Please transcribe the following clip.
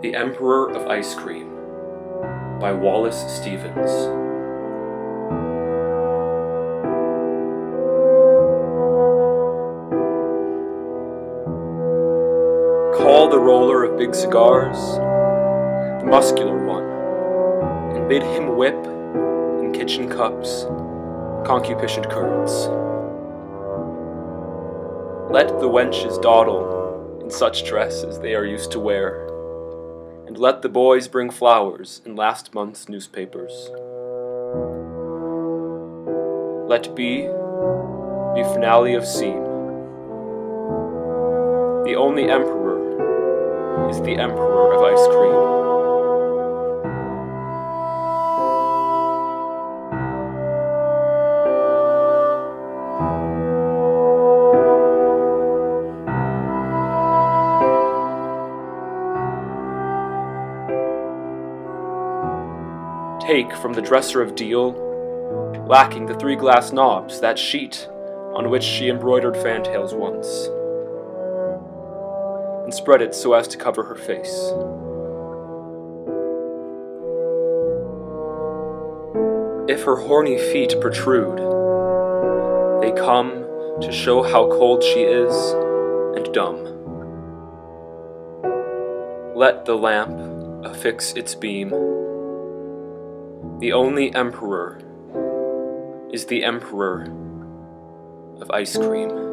The Emperor of Ice Cream by Wallace Stevens. Call the roller of big cigars, the muscular one, and bid him whip in kitchen cups concupiscent curds. Let the wenches dawdle in such dress as they are used to wear and let the boys bring flowers in last month's newspapers. Let be finale of scene. The only emperor is the emperor of ice cream. Take from the dresser of deal, lacking the three glass knobs, that sheet on which she embroidered fantails once, and spread it so as to cover her face. If her horny feet protrude, they come to show how cold she is and dumb. Let the lamp affix its beam the only emperor is the emperor of ice cream.